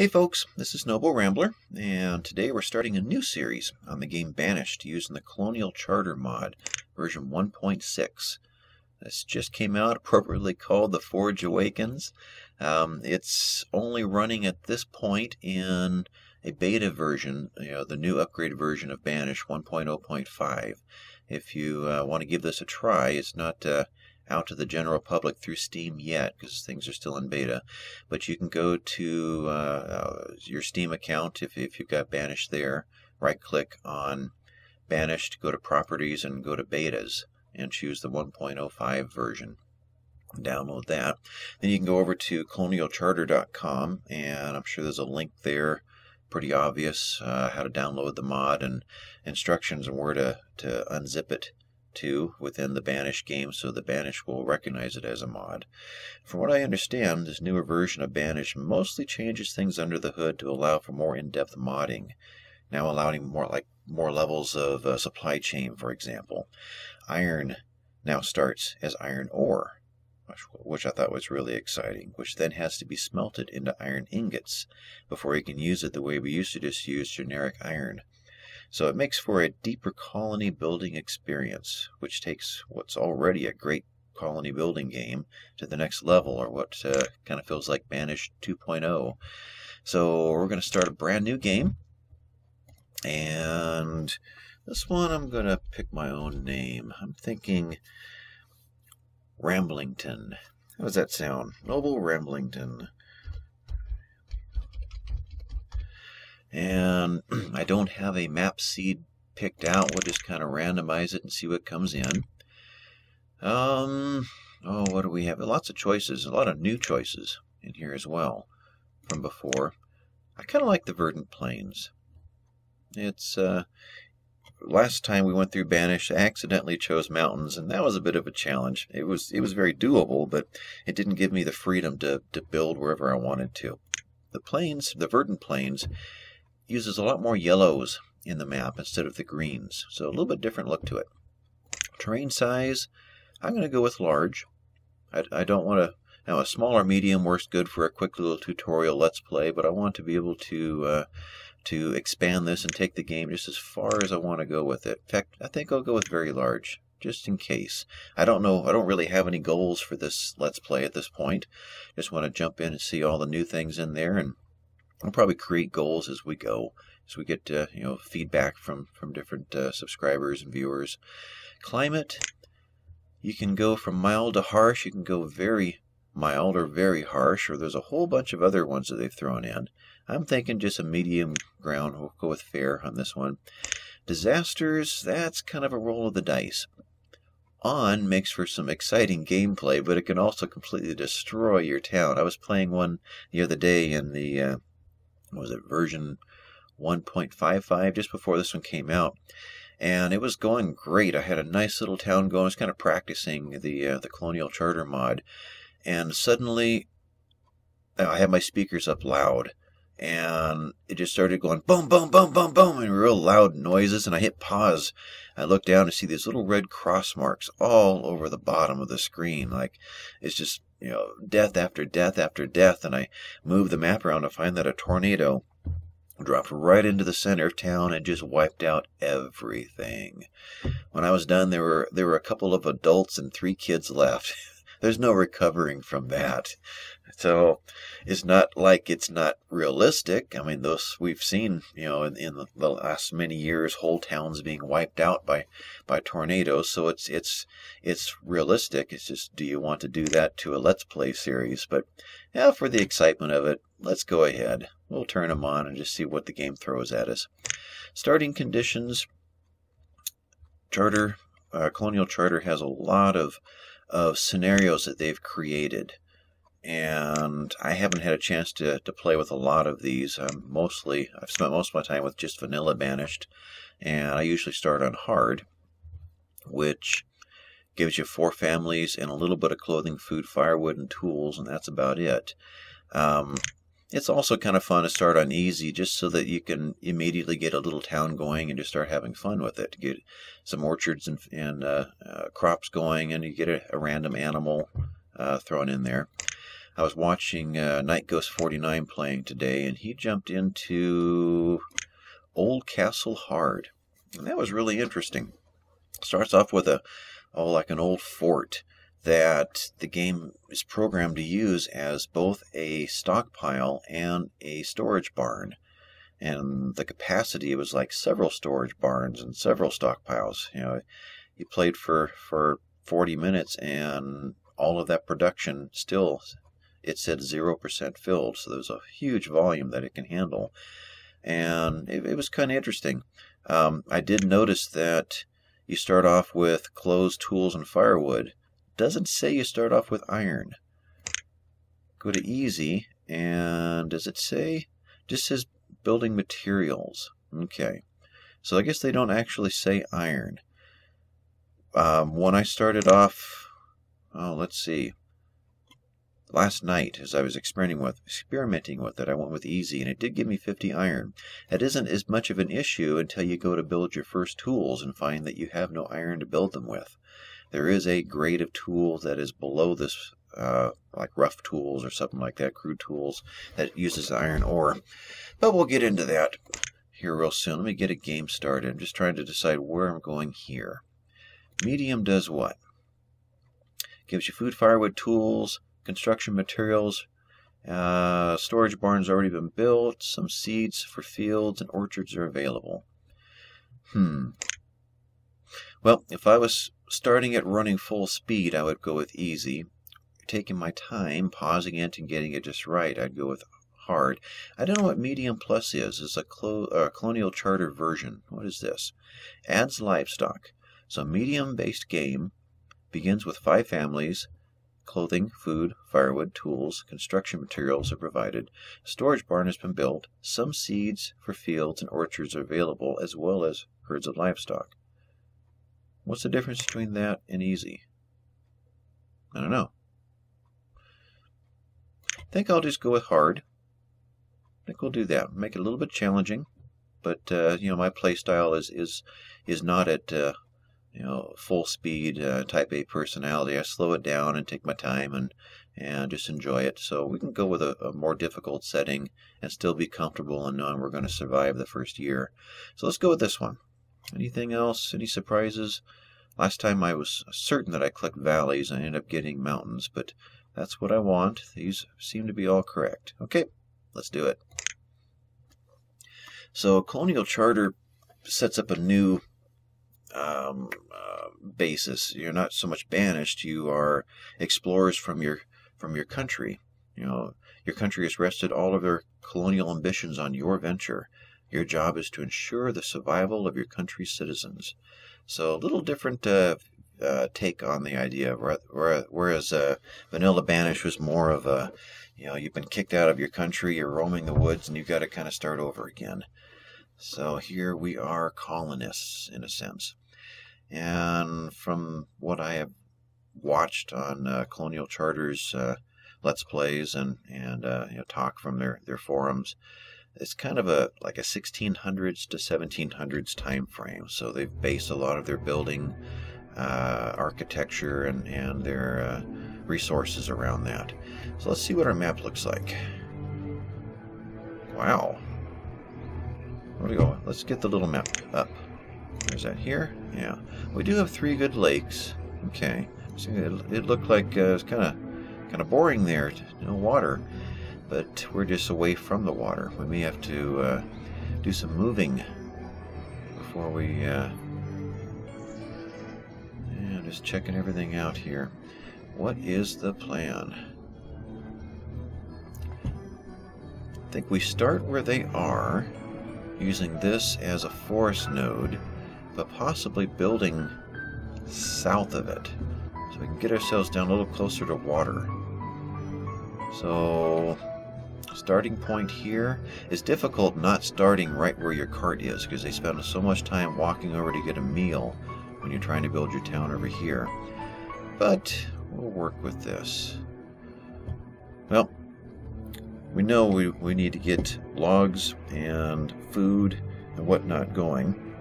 Hey folks, this is Noble Rambler, and today we're starting a new series on the game Banished using the Colonial Charter mod, version 1.6. This just came out, appropriately called The Forge Awakens. Um, it's only running at this point in a beta version, you know, the new upgraded version of Banished 1.0.5. If you uh, want to give this a try, it's not uh, out to the general public through Steam yet because things are still in beta. But you can go to uh, uh, your Steam account if, if you've got Banished there, right click on Banished, go to Properties, and go to Betas and choose the 1.05 version. Download that. Then you can go over to colonialcharter.com, and I'm sure there's a link there pretty obvious uh, how to download the mod and instructions on where to, to unzip it to within the Banish game so the Banish will recognize it as a mod. From what I understand, this newer version of Banish mostly changes things under the hood to allow for more in-depth modding, now allowing more like more levels of uh, supply chain, for example. Iron now starts as iron ore, which I thought was really exciting, which then has to be smelted into iron ingots before you can use it the way we used to just use generic iron. So it makes for a deeper colony building experience, which takes what's already a great colony building game to the next level, or what uh, kind of feels like Banish 2.0. So we're going to start a brand new game, and this one I'm going to pick my own name. I'm thinking Ramblington. How does that sound? Noble Ramblington. And I don't have a map seed picked out. We'll just kind of randomize it and see what comes in. Um, oh, what do we have? Lots of choices. A lot of new choices in here as well from before. I kind of like the Verdant Plains. It's, uh, last time we went through Banish, I accidentally chose mountains, and that was a bit of a challenge. It was it was very doable, but it didn't give me the freedom to, to build wherever I wanted to. The plains, the verdant plains, uses a lot more yellows in the map instead of the greens, so a little bit different look to it. Terrain size, I'm going to go with large. I, I don't want to, now a smaller medium works good for a quick little tutorial let's play, but I want to be able to uh, to expand this and take the game just as far as I want to go with it. In fact, I think I'll go with very large, just in case. I don't know, I don't really have any goals for this let's play at this point. Just want to jump in and see all the new things in there and We'll probably create goals as we go, as we get uh, you know feedback from from different uh, subscribers and viewers. Climate, you can go from mild to harsh. You can go very mild or very harsh, or there's a whole bunch of other ones that they've thrown in. I'm thinking just a medium ground. We'll go with fair on this one. Disasters, that's kind of a roll of the dice. On makes for some exciting gameplay, but it can also completely destroy your town. I was playing one the other day in the uh, was it version 1.55 just before this one came out. And it was going great. I had a nice little town going. I was kind of practicing the uh, the colonial charter mod. And suddenly i had my speakers up loud. And it just started going boom boom boom boom boom and real loud noises. And i hit pause. I looked down to see these little red cross marks all over the bottom of the screen. Like it's just you know, death after death after death, and I moved the map around to find that a tornado dropped right into the center of town and just wiped out everything. When I was done, there were there were a couple of adults and three kids left. There's no recovering from that. So it's not like it's not realistic. I mean, those we've seen, you know, in, in the last many years, whole towns being wiped out by by tornadoes. So it's it's it's realistic. It's just, do you want to do that to a Let's Play series? But yeah, for the excitement of it, let's go ahead. We'll turn them on and just see what the game throws at us. Starting conditions. Charter, uh, Colonial Charter has a lot of of scenarios that they've created. And I haven't had a chance to, to play with a lot of these. I'm mostly, I've spent most of my time with just vanilla banished. And I usually start on hard, which gives you four families and a little bit of clothing, food, firewood, and tools, and that's about it. Um, it's also kind of fun to start on easy just so that you can immediately get a little town going and just start having fun with it. Get some orchards and, and uh, uh, crops going, and you get a, a random animal uh, thrown in there. I was watching uh, Night Ghost 49 playing today, and he jumped into Old Castle Hard. And that was really interesting. Starts off with a, oh, like an old fort that the game is programmed to use as both a stockpile and a storage barn. And the capacity was like several storage barns and several stockpiles. You know, you played for, for 40 minutes and all of that production still it said 0% filled so there's a huge volume that it can handle and it, it was kind of interesting um, i did notice that you start off with clothes tools and firewood doesn't say you start off with iron. Go to easy and does it say? Just says building materials. Okay. So i guess they don't actually say iron. Um, when i started off oh let's see. Last night as I was experimenting with experimenting with it, I went with easy and it did give me 50 iron. That isn't as much of an issue until you go to build your first tools and find that you have no iron to build them with. There is a grade of tools that is below this, uh, like rough tools or something like that, crude tools that uses iron ore. But we'll get into that here real soon. Let me get a game started. I'm just trying to decide where I'm going here. Medium does what? Gives you food, firewood, tools, construction materials. Uh, storage barns already been built. Some seeds for fields and orchards are available. Hmm. Well, if I was starting at running full speed, I would go with easy. Taking my time, pausing it and getting it just right, I'd go with hard. I don't know what Medium Plus is. It's a uh, Colonial Charter version. What is this? Adds livestock. So medium-based game begins with five families, Clothing, food, firewood, tools, construction materials are provided. Storage barn has been built. Some seeds for fields and orchards are available, as well as herds of livestock. What's the difference between that and easy? I don't know. I think I'll just go with hard. I think we'll do that. Make it a little bit challenging, but uh, you know my play style is is is not at uh, you know, full speed uh, type A personality. I slow it down and take my time and and just enjoy it. So we can go with a, a more difficult setting and still be comfortable and knowing we're going to survive the first year. So let's go with this one. Anything else? Any surprises? Last time I was certain that I clicked valleys. I ended up getting mountains, but that's what I want. These seem to be all correct. Okay, let's do it. So Colonial Charter sets up a new um, uh, basis. You're not so much banished; you are explorers from your from your country. You know, your country has rested all of their colonial ambitions on your venture. Your job is to ensure the survival of your country's citizens. So, a little different uh, uh, take on the idea. Whereas uh, Vanilla Banish was more of a, you know, you've been kicked out of your country, you're roaming the woods, and you've got to kind of start over again. So here we are colonists, in a sense. And from what I have watched on uh, Colonial Charter's uh, Let's Plays and, and uh, you know, talk from their, their forums, it's kind of a like a 1600s to 1700s time frame. So they've based a lot of their building uh, architecture and, and their uh, resources around that. So let's see what our map looks like. Wow. Where do we go? Let's get the little map up. There's that here. Yeah. We do have three good lakes. Okay. So it, it looked like uh, it's kind of kind of boring there. No water. But we're just away from the water. We may have to uh, do some moving before we... Uh, yeah, just checking everything out here. What is the plan? I think we start where they are using this as a forest node, but possibly building south of it so we can get ourselves down a little closer to water. So, starting point here is difficult not starting right where your cart is because they spend so much time walking over to get a meal when you're trying to build your town over here. But we'll work with this. Well, we know we, we need to get logs and food and whatnot going.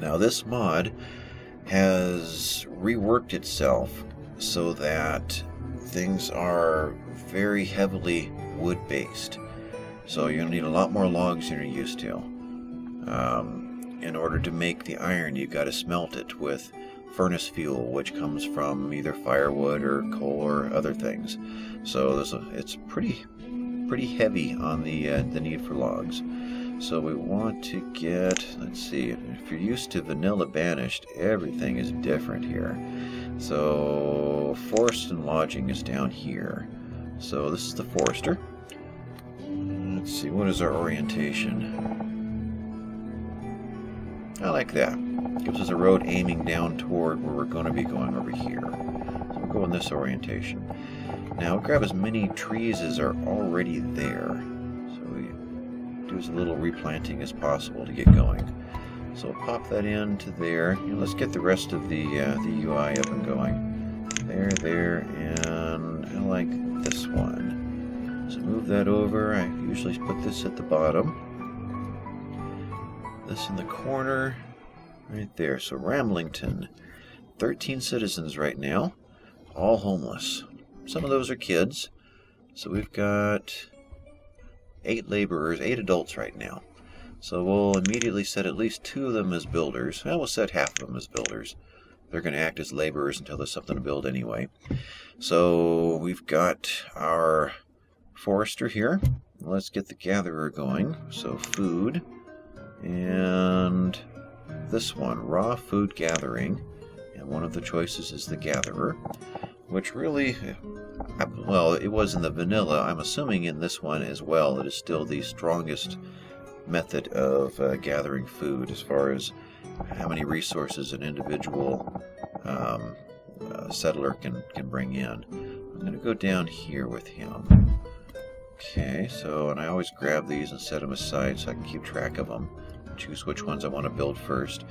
Now this mod has reworked itself so that things are very heavily wood based. So to need a lot more logs than you're used to. Um, in order to make the iron, you've got to smelt it with furnace fuel, which comes from either firewood or coal or other things. So a, it's pretty pretty heavy on the uh, the need for logs. So we want to get, let's see, if you're used to vanilla banished, everything is different here. So forest and lodging is down here. So this is the forester. Let's see, what is our orientation? I like that. Gives us a road aiming down toward where we're going to be going over here. So we'll go in this orientation. Now grab as many trees as are already there So we do as little replanting as possible to get going. So we'll pop that into there. And let's get the rest of the, uh, the UI up and going. There, there, and I like this one. So move that over. I usually put this at the bottom. This in the corner, right there. So Ramblington, 13 citizens right now, all homeless. Some of those are kids. So we've got eight laborers, eight adults right now. So we'll immediately set at least two of them as builders. Well, we'll set half of them as builders. They're going to act as laborers until there's something to build anyway. So we've got our forester here. Let's get the gatherer going. So food and this one, raw food gathering. And one of the choices is the gatherer, which really well, it was in the vanilla. I'm assuming in this one as well, it is still the strongest method of uh, gathering food as far as how many resources an individual um, uh, settler can, can bring in. I'm going to go down here with him. Okay, so, and I always grab these and set them aside so I can keep track of them. Choose which ones I want to build first.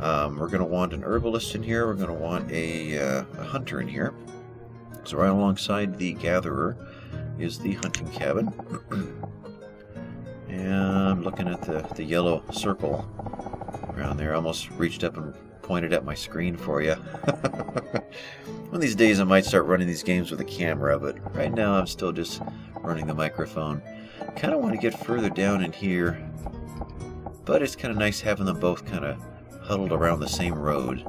Um, we're going to want an herbalist in here. We're going to want a, uh, a hunter in here. So right alongside the gatherer is the hunting cabin. and I'm looking at the, the yellow circle around there. I almost reached up and pointed at my screen for you. One of these days I might start running these games with a camera, but right now I'm still just running the microphone. kind of want to get further down in here, but it's kind of nice having them both kind of huddled around the same road.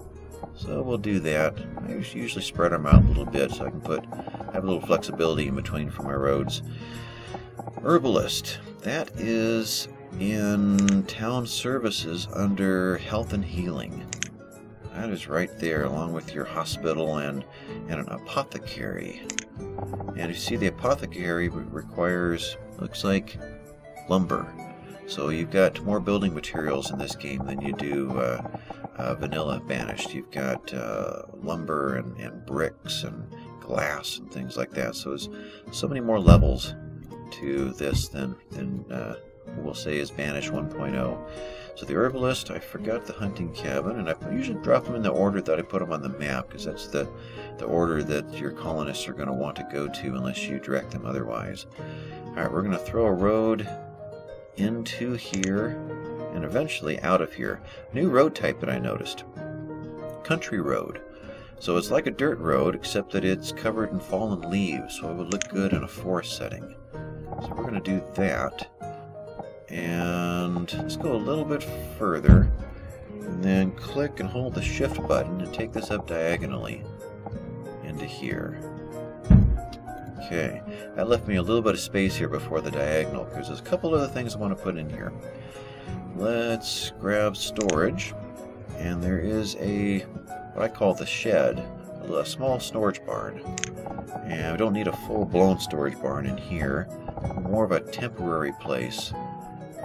So we'll do that. I usually spread them out a little bit so I can put have a little flexibility in between for my roads. Herbalist. That is in town services under health and healing. That is right there along with your hospital and, and an apothecary. And you see the apothecary requires, looks like, lumber. So you've got more building materials in this game than you do uh, uh, vanilla banished. You've got uh, lumber and, and bricks and glass and things like that. So there's so many more levels to this than, than uh, we'll say is Banish 1.0. So the herbalist, I forgot the hunting cabin, and I usually drop them in the order that I put them on the map, because that's the, the order that your colonists are going to want to go to unless you direct them otherwise. Alright, we're going to throw a road into here and eventually out of here. New road type that I noticed. Country road. So it's like a dirt road, except that it's covered in fallen leaves, so it would look good in a forest setting. So we're going to do that. And let's go a little bit further. And then click and hold the shift button and take this up diagonally into here. Okay, that left me a little bit of space here before the diagonal because there's a couple other things I want to put in here. Let's grab storage. And there is a, what I call the shed, a small storage barn. And we don't need a full-blown storage barn in here. More of a temporary place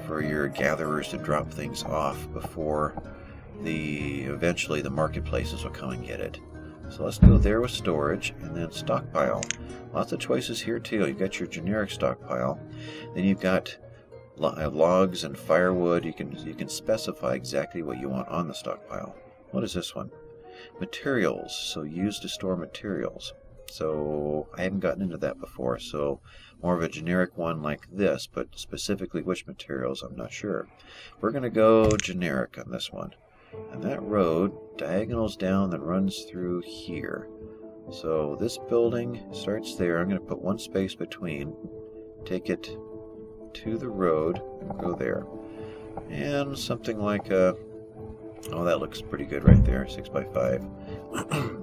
for your gatherers to drop things off before the eventually the marketplaces will come and get it. So let's go there with storage and then stockpile. Lots of choices here too. You've got your generic stockpile. Then you've got uh, logs and firewood. You can you can specify exactly what you want on the stockpile. What is this one? Materials. So used to store materials. So I haven't gotten into that before. So more of a generic one like this, but specifically which materials, I'm not sure. We're going to go generic on this one. And that road diagonals down and runs through here. So this building starts there. I'm going to put one space between, take it to the road, and go there. And something like a, oh that looks pretty good right there, 6 by 5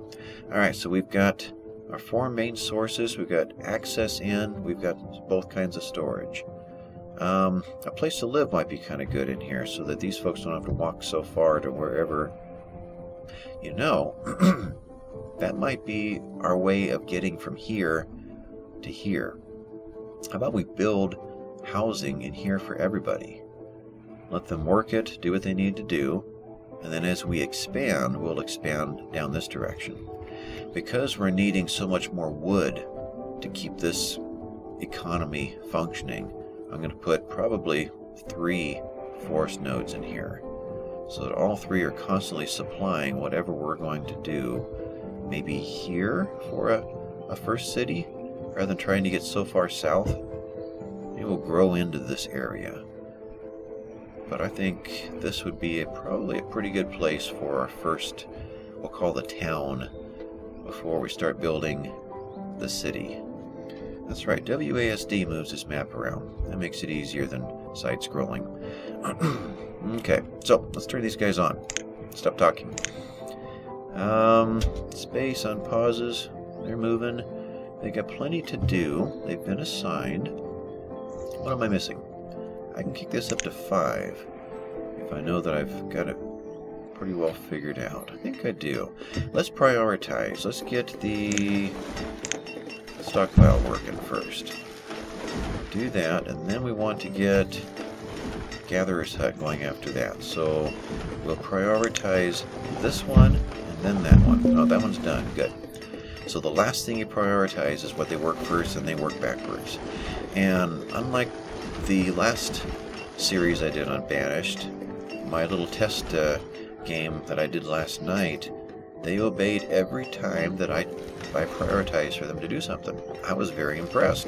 Alright, so we've got our four main sources. We've got access in, we've got both kinds of storage. Um, a place to live might be kind of good in here so that these folks don't have to walk so far to wherever. You know, that might be our way of getting from here to here. How about we build housing in here for everybody? Let them work it, do what they need to do, and then as we expand, we'll expand down this direction. Because we're needing so much more wood to keep this economy functioning, I'm going to put probably three forest nodes in here so that all three are constantly supplying whatever we're going to do maybe here for a, a first city rather than trying to get so far south. It will grow into this area. But I think this would be a, probably a pretty good place for our first we'll call the town before we start building the city that's right, WASD moves this map around. That makes it easier than side-scrolling. okay, so let's turn these guys on. Stop talking. Um, space on pauses. They're moving. They got plenty to do. They've been assigned. What am I missing? I can kick this up to five if I know that I've got it pretty well figured out. I think I do. Let's prioritize. Let's get the stockpile working first. Do that, and then we want to get Gatherer's Hut going after that. So we'll prioritize this one and then that one. Oh, that one's done. Good. So the last thing you prioritize is what they work first and they work backwards. And unlike the last series I did on Banished, my little test uh, game that I did last night, they obeyed every time that I I prioritized for them to do something. I was very impressed.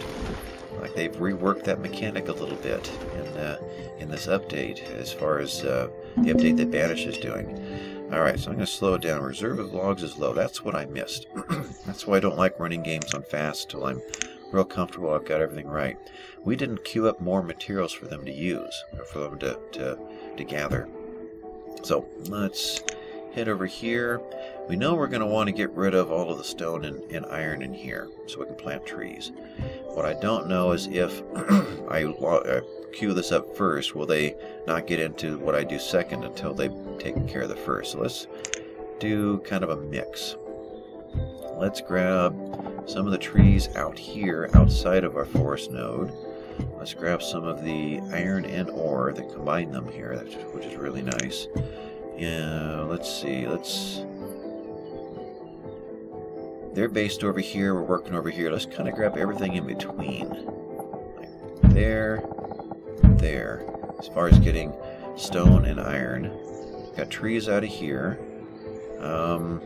Like they've reworked that mechanic a little bit in uh, in this update, as far as uh, the update that Banish is doing. All right, so I'm going to slow it down. Reserve of logs is low. That's what I missed. That's why I don't like running games on fast till I'm real comfortable. I've got everything right. We didn't queue up more materials for them to use or for them to to, to gather. So let's head over here. We know we're going to want to get rid of all of the stone and, and iron in here so we can plant trees. What I don't know is if I uh, queue this up first, will they not get into what I do second until they've taken care of the first. So let's do kind of a mix. Let's grab some of the trees out here outside of our forest node. Let's grab some of the iron and ore that combine them here, which is really nice. Yeah, let's see. Let's. They're based over here. We're working over here. Let's kind of grab everything in between. Like there, there. As far as getting stone and iron. Got trees out of here. Um,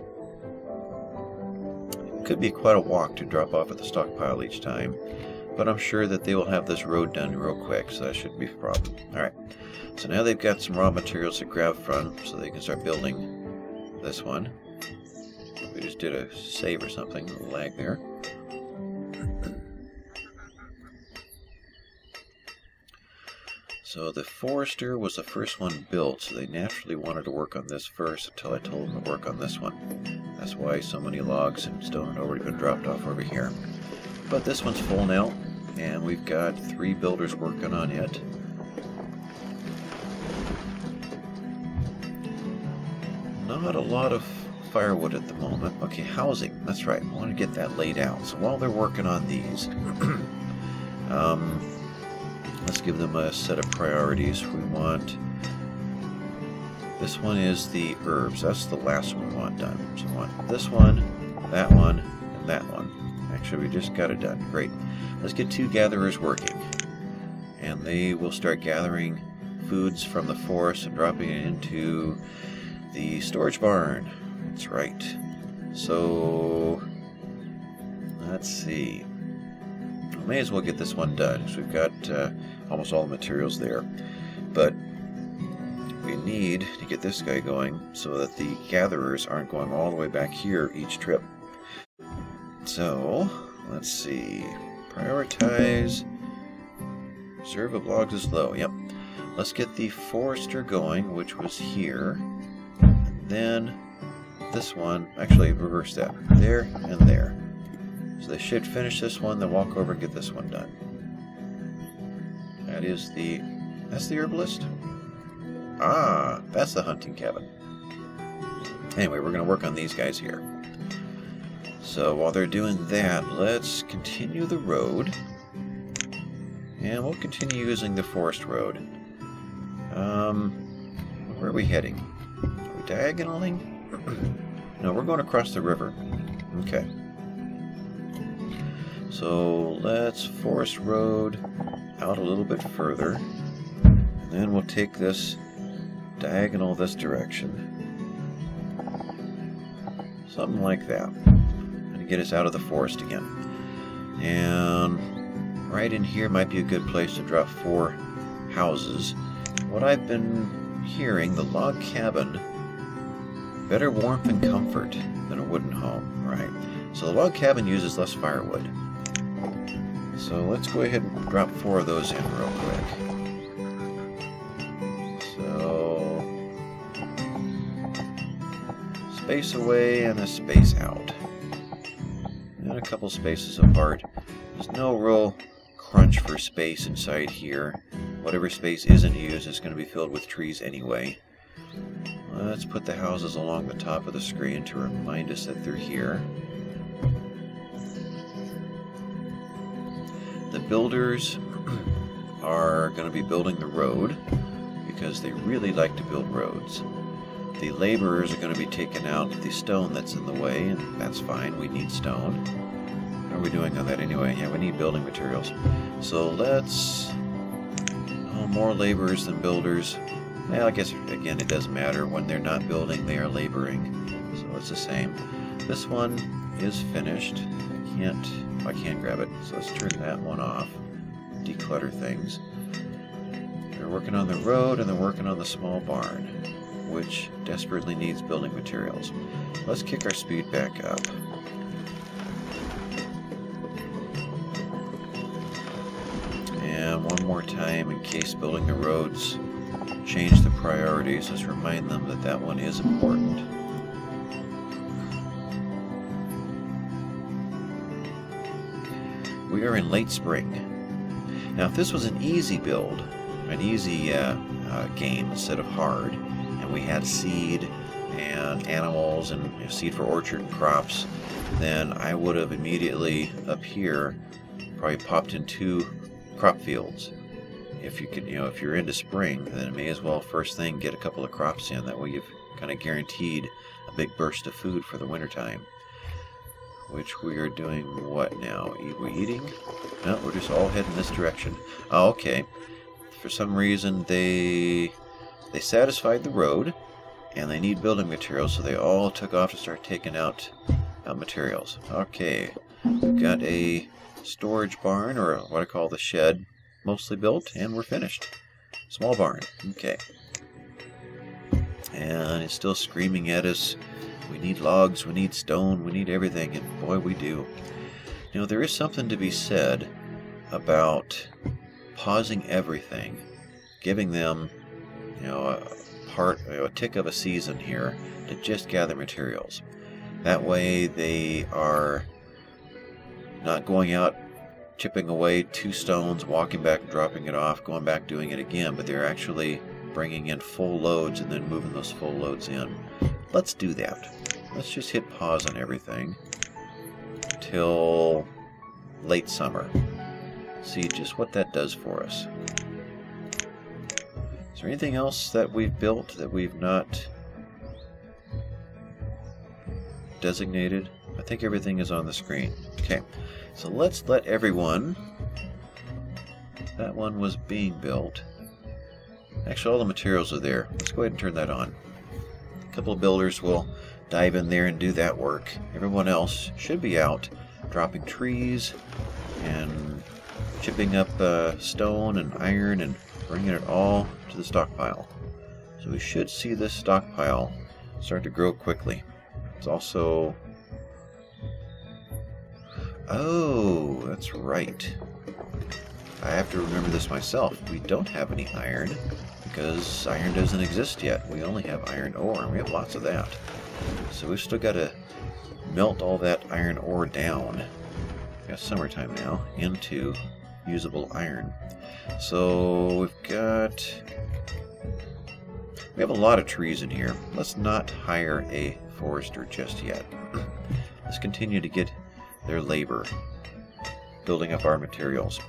could be quite a walk to drop off at the stockpile each time, but I'm sure that they will have this road done real quick, so that shouldn't be a problem. Alright. So now they've got some raw materials to grab from so they can start building this one. We just did a save or something, a lag there. So the Forester was the first one built, so they naturally wanted to work on this first until I told them to work on this one. That's why so many logs and stone had already been dropped off over here. But this one's full now, and we've got three builders working on it. not a lot of firewood at the moment. Okay, housing. That's right. I want to get that laid out. So while they're working on these, um, let's give them a set of priorities. We want... This one is the herbs. That's the last one we want done. So we want this one, that one, and that one. Actually, we just got it done. Great. Let's get two gatherers working. And they will start gathering foods from the forest and dropping it into the storage barn. That's right. So, let's see. We may as well get this one done because we've got uh, almost all the materials there. But we need to get this guy going so that the gatherers aren't going all the way back here each trip. So, let's see. Prioritize. Reserve of logs is low. Yep. Let's get the forester going, which was here. And then this one, actually reverse that. There and there. So they should finish this one, then walk over and get this one done. That is the... That's the herbalist? Ah, that's the hunting cabin. Anyway, we're going to work on these guys here. So while they're doing that, let's continue the road. And we'll continue using the forest road. Um, where are we heading? Are we diagonaling? no, we're going across the river. Okay. So let's forest road out a little bit further. And then we'll take this diagonal this direction. Something like that. Get us out of the forest again. And right in here might be a good place to drop four houses. What I've been hearing, the log cabin, better warmth and comfort than a wooden home, right? So the log cabin uses less firewood. So let's go ahead and drop four of those in real quick. So space away and a space out. Couple spaces apart. There's no real crunch for space inside here. Whatever space isn't used is going to be filled with trees anyway. Let's put the houses along the top of the screen to remind us that they're here. The builders are going to be building the road because they really like to build roads. The laborers are going to be taking out the stone that's in the way, and that's fine. We need stone. How are we doing on that anyway? Yeah, we need building materials. So let's... Oh, more laborers than builders. Well, I guess, again, it doesn't matter. When they're not building, they are laboring. So it's the same. This one is finished. I can't... I can't grab it. So let's turn that one off. Declutter things. They're working on the road, and they're working on the small barn which desperately needs building materials. Let's kick our speed back up. And one more time, in case building the roads change the priorities, let's remind them that that one is important. We are in late spring. Now, if this was an easy build, an easy uh, uh, game instead of hard, we had seed and animals and seed for orchard crops, then I would have immediately up here probably popped in two crop fields. If you can, you know, if you're into spring, then it may as well first thing get a couple of crops in. That way you've kind of guaranteed a big burst of food for the wintertime. Which we are doing what now? Are we eating? No, we're just all heading this direction. Oh, okay. For some reason they they satisfied the road, and they need building materials, so they all took off to start taking out, out materials. Okay, we've got a storage barn, or what I call the shed, mostly built, and we're finished. Small barn, okay. And it's still screaming at us, we need logs, we need stone, we need everything, and boy, we do. You know, there is something to be said about pausing everything, giving them you know, a part, you know, a tick of a season here to just gather materials. That way they are not going out chipping away two stones, walking back, dropping it off, going back, doing it again, but they're actually bringing in full loads and then moving those full loads in. Let's do that. Let's just hit pause on everything till late summer. See just what that does for us. Is there anything else that we've built that we've not designated? I think everything is on the screen. Okay, so let's let everyone... That one was being built. Actually, all the materials are there. Let's go ahead and turn that on. A couple of builders will dive in there and do that work. Everyone else should be out dropping trees and chipping up uh, stone and iron and bringing it all to the stockpile. So we should see this stockpile start to grow quickly. It's also Oh, that's right. I have to remember this myself. We don't have any iron because iron doesn't exist yet. We only have iron ore, and we have lots of that. So we've still got to melt all that iron ore down. Got summertime now into usable iron. So we've got we have a lot of trees in here. Let's not hire a forester just yet. Let's continue to get their labor building up our materials.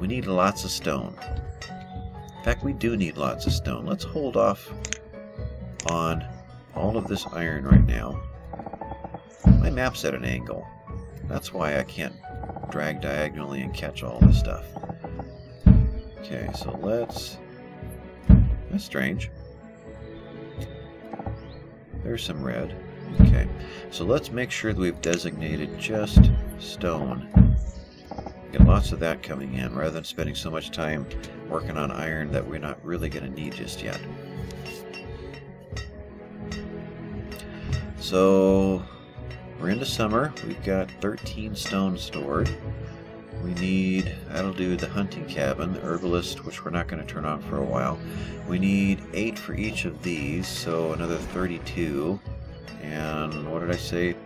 We need lots of stone. In fact, we do need lots of stone. Let's hold off on all of this iron right now. My map's at an angle. That's why I can't drag diagonally and catch all this stuff. Okay, so let's... That's strange. There's some red. Okay, so let's make sure that we've designated just stone. Get lots of that coming in rather than spending so much time working on iron that we're not really going to need just yet. So we're into summer. We've got 13 stone stored. We need, that'll do the hunting cabin, the herbalist, which we're not going to turn on for a while. We need 8 for each of these, so another 32. And what did I say?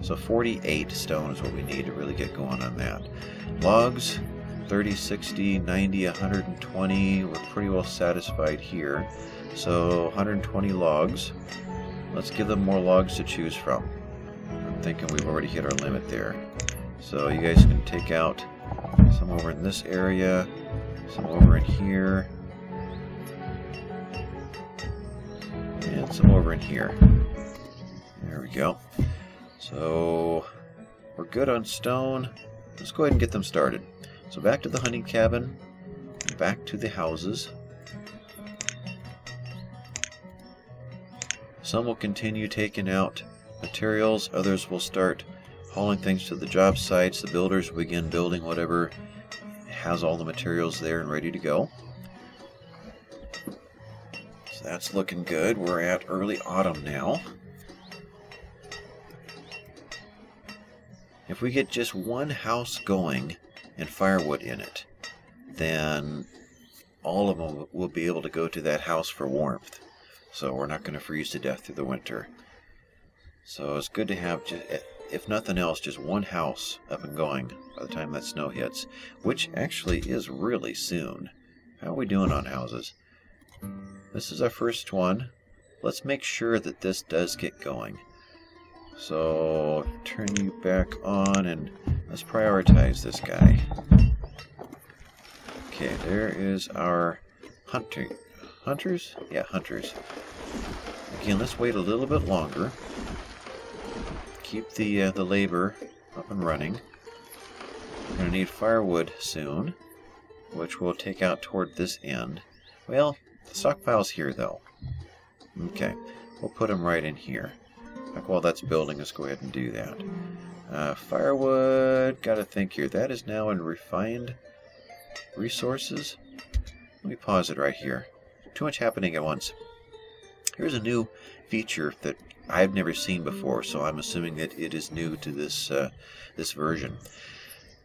So 48 stone is what we need to really get going on that. Logs, 30, 60, 90, 120. We're pretty well satisfied here. So 120 logs. Let's give them more logs to choose from. I'm thinking we've already hit our limit there. So you guys can take out some over in this area, some over in here, and some over in here. There we go. So we're good on stone. Let's go ahead and get them started. So back to the hunting cabin, back to the houses. Some will continue taking out materials, others will start hauling things to the job sites. The builders begin building whatever has all the materials there and ready to go. So that's looking good. We're at early autumn now. If we get just one house going and firewood in it, then all of them will be able to go to that house for warmth. So we're not going to freeze to death through the winter. So it's good to have, just, eh, if nothing else, just one house up and going by the time that snow hits, which actually is really soon. How are we doing on houses? This is our first one. Let's make sure that this does get going. So turn you back on and let's prioritize this guy. Okay, there is our hunter. Hunters? Yeah, hunters. Again, let's wait a little bit longer. Keep the uh, the labor up and running. We're going to need firewood soon, which we'll take out toward this end. Well, the stockpile's here, though. Okay, we'll put them right in here. Like While that's building, let's go ahead and do that. Uh, firewood, gotta think here. That is now in refined resources. Let me pause it right here. Too much happening at once. Here's a new feature that I've never seen before, so I'm assuming that it is new to this uh, this version.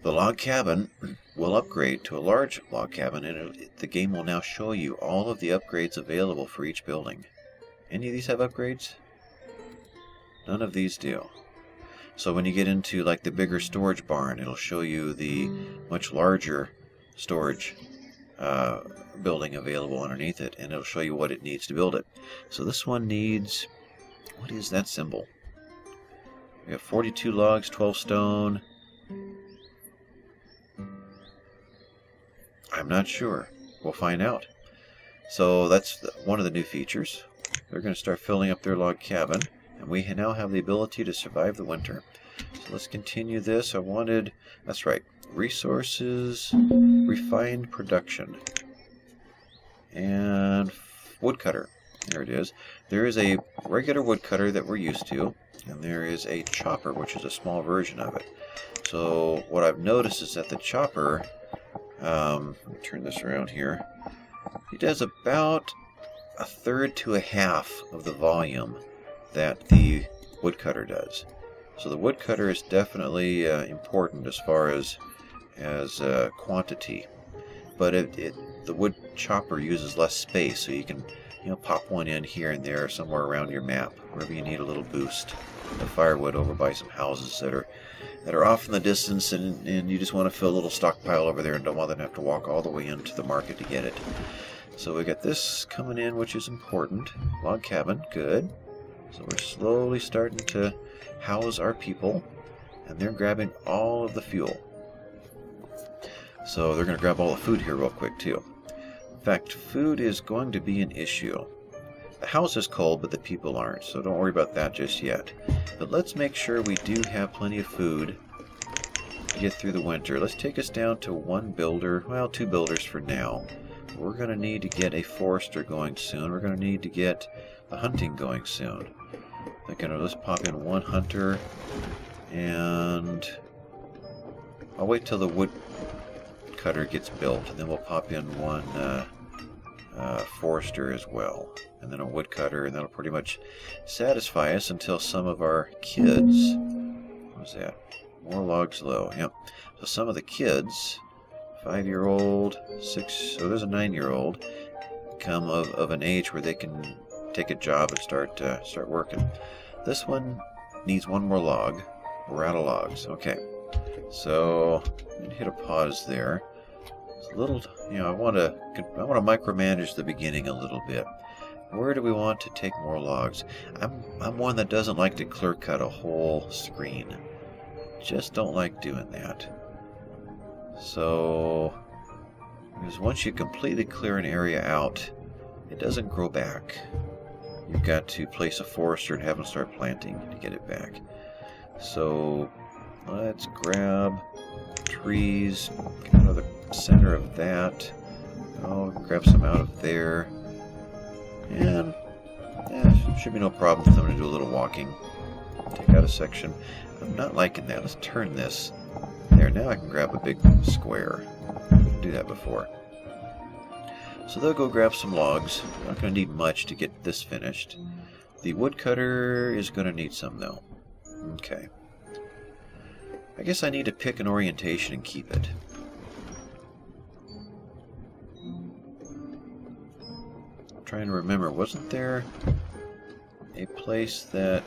The log cabin will upgrade to a large log cabin, and it, the game will now show you all of the upgrades available for each building. Any of these have upgrades? None of these do. So when you get into like the bigger storage barn, it'll show you the much larger storage uh, building available underneath it, and it'll show you what it needs to build it. So this one needs, what is that symbol? We have 42 logs, 12 stone. I'm not sure. We'll find out. So that's one of the new features. They're going to start filling up their log cabin and we now have the ability to survive the winter. So let's continue this. I wanted, that's right, resources, refined production, and woodcutter. There it is. There is a regular woodcutter that we're used to, and there is a chopper, which is a small version of it. So what I've noticed is that the chopper, um, turn this around here, it does about a third to a half of the volume that the woodcutter does. So the woodcutter is definitely uh, important as far as as uh, quantity, but it, it the wood chopper uses less space, so you can you know pop one in here and there somewhere around your map wherever you need a little boost of firewood over by some houses that are that are off in the distance and, and you just want to fill a little stockpile over there and don't want them to have to walk all the way into the market to get it. So we got this coming in, which is important. Log cabin, good. So we're slowly starting to house our people, and they're grabbing all of the fuel. So they're going to grab all the food here real quick, too. Fact, food is going to be an issue. The house is cold, but the people aren't, so don't worry about that just yet. But let's make sure we do have plenty of food to get through the winter. Let's take us down to one builder, well, two builders for now. We're going to need to get a forester going soon. We're going to need to get the hunting going soon. I'm let's pop in one hunter, and I'll wait till the wood cutter gets built, and then we'll pop in one uh, uh, forester as well and then a woodcutter, and that'll pretty much satisfy us until some of our kids. What was that? More logs low. Yep. So some of the kids, five-year-old, six. So there's a nine-year-old, come of, of an age where they can take a job and start uh, start working. This one needs one more log. We're out of logs. Okay. So hit a pause there. A little, you know, I want to I want to micromanage the beginning a little bit. Where do we want to take more logs? I'm, I'm one that doesn't like to clear cut a whole screen. Just don't like doing that. So, because once you completely clear an area out, it doesn't grow back. You've got to place a forester and have them start planting to get it back. So, let's grab trees, kind of the center of that. I'll grab some out of there. And yeah, should be no problem for them to do a little walking. Take out a section. I'm not liking that. Let's turn this. There, now I can grab a big square. Didn't do that before. So they'll go grab some logs. Not going to need much to get this finished. The woodcutter is going to need some, though. Okay. I guess I need to pick an orientation and keep it. Trying to remember, wasn't there a place that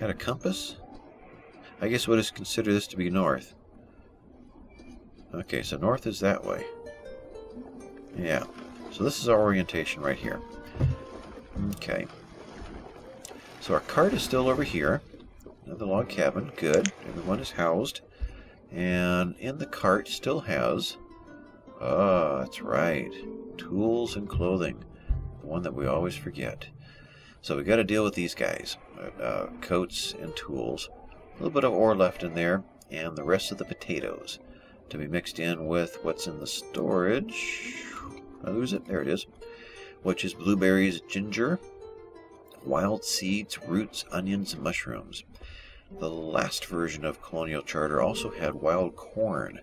had a compass? I guess we'll just consider this to be north. Okay, so north is that way. Yeah, so this is our orientation right here. Okay. So our cart is still over here. Another log cabin, good. Everyone is housed. And in the cart still has... Ah, that's right. Tools and clothing one that we always forget. So we got to deal with these guys. Uh, coats and tools. A little bit of ore left in there, and the rest of the potatoes to be mixed in with what's in the storage. I lose it. There it is. Which is blueberries, ginger, wild seeds, roots, onions, and mushrooms. The last version of Colonial Charter also had wild corn,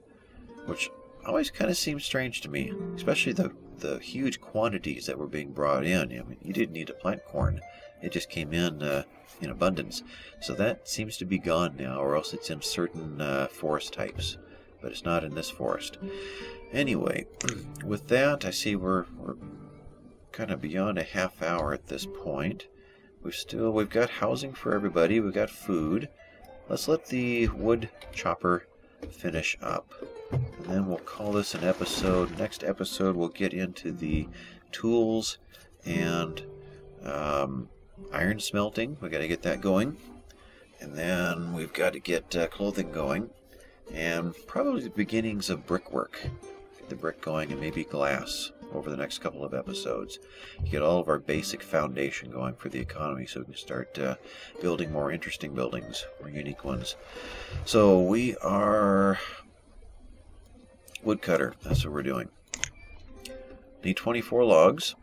which always kind of seems strange to me, especially the the huge quantities that were being brought in. I mean, you didn't need to plant corn; it just came in uh, in abundance. So that seems to be gone now, or else it's in certain uh, forest types, but it's not in this forest. Anyway, with that, I see we're we're kind of beyond a half hour at this point. We've still we've got housing for everybody. We've got food. Let's let the wood chopper finish up. And then we'll call this an episode. Next episode, we'll get into the tools and um, iron smelting. we got to get that going. And then we've got to get uh, clothing going. And probably the beginnings of brickwork. Get the brick going and maybe glass over the next couple of episodes. Get all of our basic foundation going for the economy so we can start uh, building more interesting buildings, more unique ones. So we are woodcutter. That's what we're doing. Need 24 logs.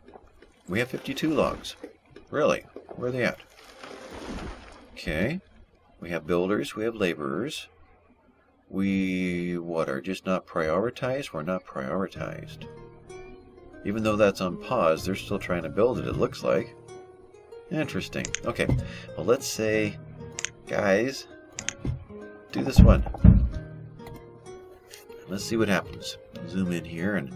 We have 52 logs. Really? Where are they at? Okay. We have builders. We have laborers. We, what, are just not prioritized? We're not prioritized. Even though that's on pause, they're still trying to build it, it looks like. Interesting. Okay. Well, let's say Guys, do this one. Let's see what happens. Zoom in here and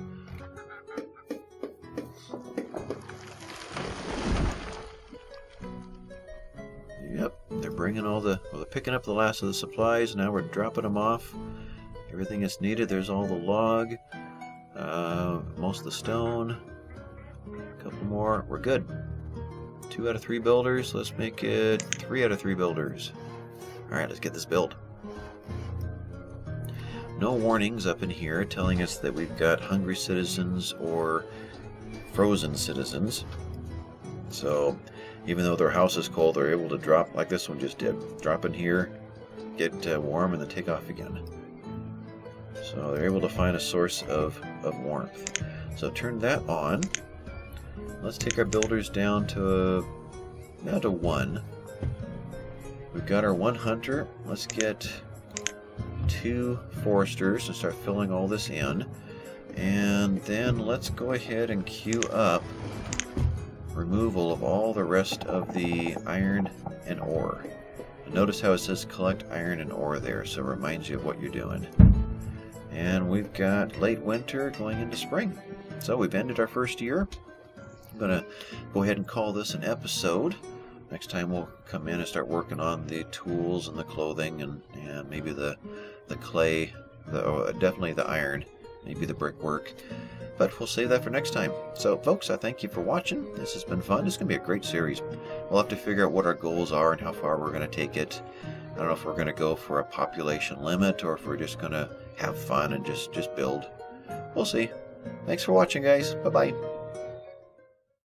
Yep, they're bringing all the, well, they're picking up the last of the supplies. Now we're dropping them off. Everything that's needed. There's all the log, uh, most of the stone, a couple more. We're good. Two out of three builders. Let's make it three out of three builders. All right, let's get this built. No warnings up in here telling us that we've got hungry citizens or frozen citizens. So even though their house is cold, they're able to drop, like this one just did, drop in here, get uh, warm, and then take off again. So they're able to find a source of, of warmth. So turn that on. Let's take our builders down to, a, down to one. We've got our one hunter. Let's get two foresters and start filling all this in. And then let's go ahead and queue up removal of all the rest of the iron and ore. Notice how it says collect iron and ore there, so it reminds you of what you're doing. And we've got late winter going into spring. So we've ended our first year. I'm going to go ahead and call this an episode. Next time we'll come in and start working on the tools and the clothing and, and maybe the, the clay, the, oh, definitely the iron, maybe the brickwork. But we'll save that for next time. So, folks, I thank you for watching. This has been fun. Is going to be a great series. We'll have to figure out what our goals are and how far we're going to take it. I don't know if we're going to go for a population limit or if we're just going to have fun and just, just build. We'll see. Thanks for watching, guys. Bye-bye.